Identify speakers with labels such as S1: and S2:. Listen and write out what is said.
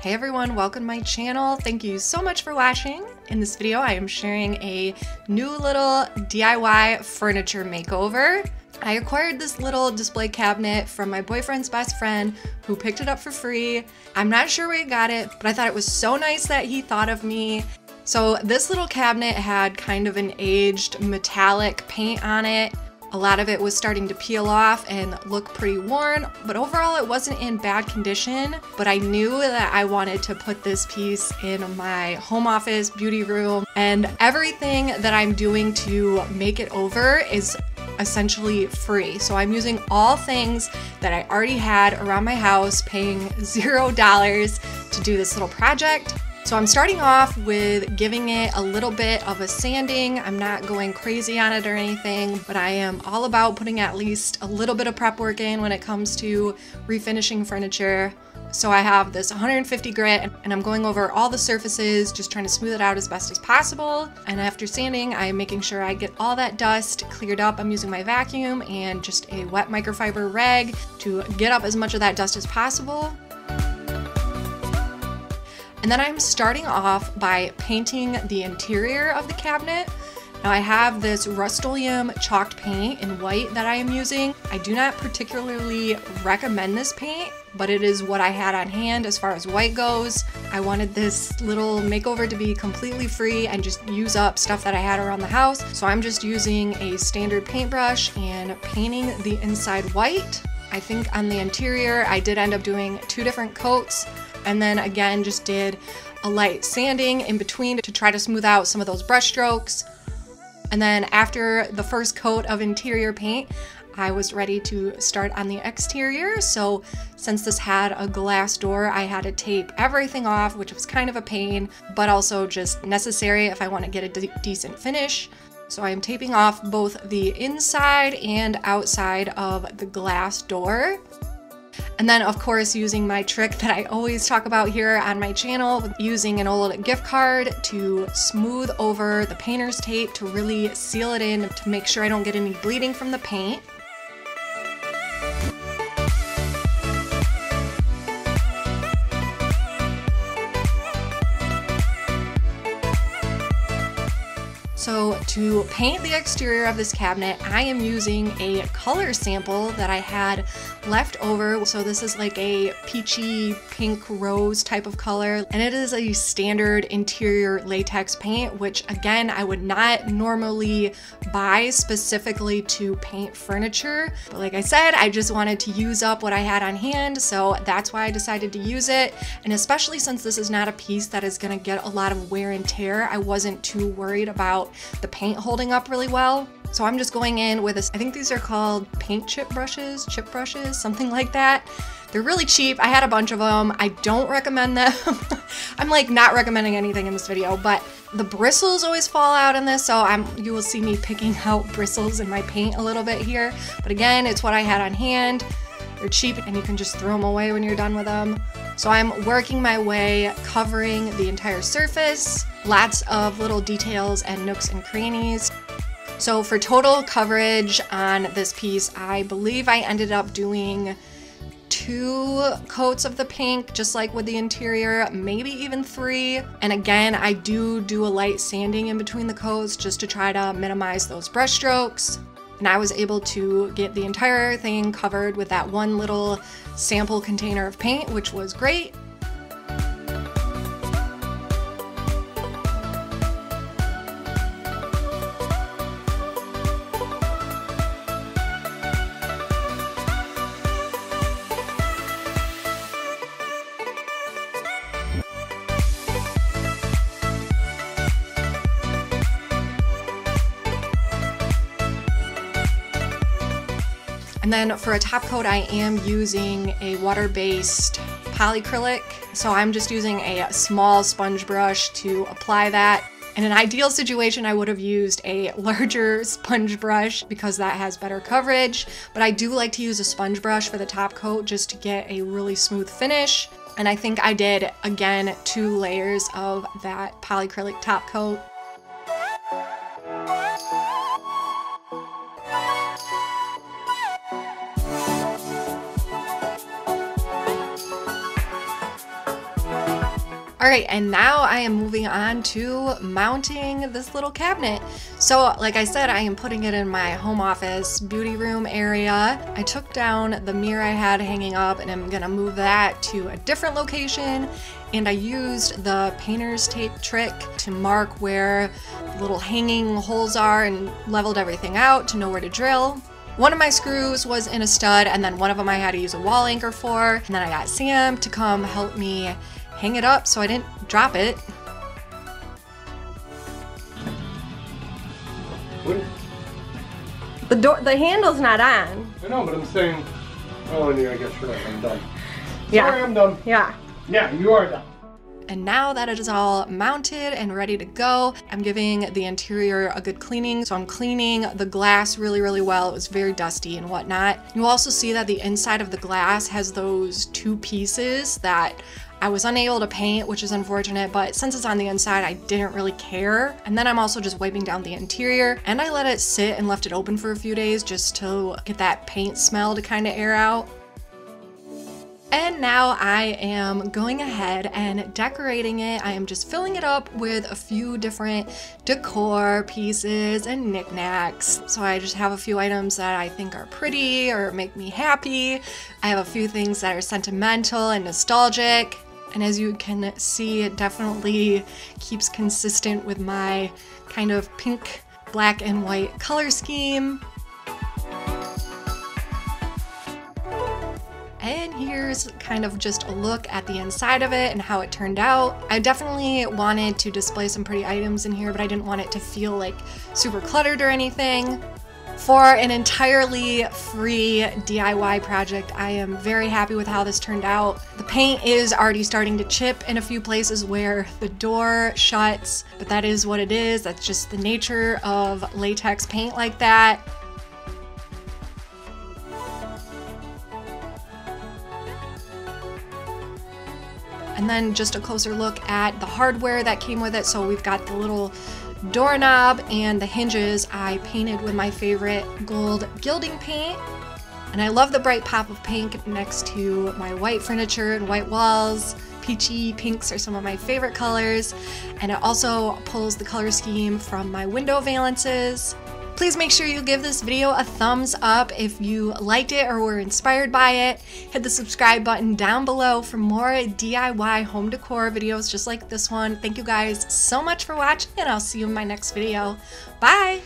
S1: Hey everyone, welcome to my channel. Thank you so much for watching. In this video, I am sharing a new little DIY furniture makeover. I acquired this little display cabinet from my boyfriend's best friend who picked it up for free. I'm not sure where he got it, but I thought it was so nice that he thought of me. So this little cabinet had kind of an aged metallic paint on it. A lot of it was starting to peel off and look pretty worn, but overall it wasn't in bad condition. But I knew that I wanted to put this piece in my home office, beauty room, and everything that I'm doing to make it over is essentially free. So I'm using all things that I already had around my house, paying zero dollars to do this little project. So I'm starting off with giving it a little bit of a sanding. I'm not going crazy on it or anything, but I am all about putting at least a little bit of prep work in when it comes to refinishing furniture. So I have this 150 grit and I'm going over all the surfaces, just trying to smooth it out as best as possible. And after sanding, I'm making sure I get all that dust cleared up. I'm using my vacuum and just a wet microfiber rag to get up as much of that dust as possible. And then I'm starting off by painting the interior of the cabinet. Now I have this Rust-Oleum chalked paint in white that I am using. I do not particularly recommend this paint, but it is what I had on hand as far as white goes. I wanted this little makeover to be completely free and just use up stuff that I had around the house. So I'm just using a standard paintbrush and painting the inside white. I think on the interior I did end up doing two different coats and then again just did a light sanding in between to try to smooth out some of those brush strokes. And then after the first coat of interior paint, I was ready to start on the exterior. So since this had a glass door, I had to tape everything off, which was kind of a pain, but also just necessary if I want to get a de decent finish. So I am taping off both the inside and outside of the glass door. And then of course using my trick that I always talk about here on my channel, using an old gift card to smooth over the painter's tape to really seal it in to make sure I don't get any bleeding from the paint. To paint the exterior of this cabinet, I am using a color sample that I had left over. So this is like a peachy pink rose type of color. And it is a standard interior latex paint, which again, I would not normally buy specifically to paint furniture. But like I said, I just wanted to use up what I had on hand. So that's why I decided to use it. And especially since this is not a piece that is gonna get a lot of wear and tear, I wasn't too worried about the paint holding up really well. So I'm just going in with this, I think these are called paint chip brushes, chip brushes, something like that. They're really cheap. I had a bunch of them. I don't recommend them. I'm like not recommending anything in this video, but the bristles always fall out in this, so I'm you will see me picking out bristles in my paint a little bit here. But again, it's what I had on hand. They're cheap and you can just throw them away when you're done with them. So I'm working my way covering the entire surface, lots of little details and nooks and crannies. So for total coverage on this piece, I believe I ended up doing two coats of the pink, just like with the interior, maybe even three. And again, I do do a light sanding in between the coats just to try to minimize those brush strokes. And I was able to get the entire thing covered with that one little sample container of paint, which was great. And then for a top coat, I am using a water-based polyacrylic. So I'm just using a small sponge brush to apply that. In an ideal situation, I would have used a larger sponge brush because that has better coverage, but I do like to use a sponge brush for the top coat just to get a really smooth finish. And I think I did, again, two layers of that polyacrylic top coat. All right, and now I am moving on to mounting this little cabinet. So like I said, I am putting it in my home office beauty room area. I took down the mirror I had hanging up and I'm gonna move that to a different location. And I used the painter's tape trick to mark where the little hanging holes are and leveled everything out to know where to drill. One of my screws was in a stud and then one of them I had to use a wall anchor for. And then I got Sam to come help me hang it up so I didn't drop it.
S2: What?
S3: The door, the handle's not on.
S2: I know, but I'm saying. Oh, yeah, I guess you're right. I'm done.
S3: Yeah.
S2: Sorry, I'm done.
S3: Yeah.
S2: Yeah, you are done.
S1: And now that it is all mounted and ready to go, I'm giving the interior a good cleaning. So I'm cleaning the glass really, really well. It was very dusty and whatnot. You also see that the inside of the glass has those two pieces that I was unable to paint, which is unfortunate, but since it's on the inside, I didn't really care. And then I'm also just wiping down the interior and I let it sit and left it open for a few days just to get that paint smell to kind of air out. And now I am going ahead and decorating it. I am just filling it up with a few different decor pieces and knickknacks. So I just have a few items that I think are pretty or make me happy. I have a few things that are sentimental and nostalgic. And as you can see, it definitely keeps consistent with my kind of pink, black, and white color scheme. And here's kind of just a look at the inside of it and how it turned out. I definitely wanted to display some pretty items in here, but I didn't want it to feel like super cluttered or anything. For an entirely free DIY project, I am very happy with how this turned out. The paint is already starting to chip in a few places where the door shuts, but that is what it is. That's just the nature of latex paint like that. And then just a closer look at the hardware that came with it. So we've got the little doorknob and the hinges I painted with my favorite gold gilding paint. And I love the bright pop of pink next to my white furniture and white walls. Peachy pinks are some of my favorite colors. And it also pulls the color scheme from my window valances. Please make sure you give this video a thumbs up if you liked it or were inspired by it. Hit the subscribe button down below for more DIY home decor videos just like this one. Thank you guys so much for watching and I'll see you in my next video. Bye!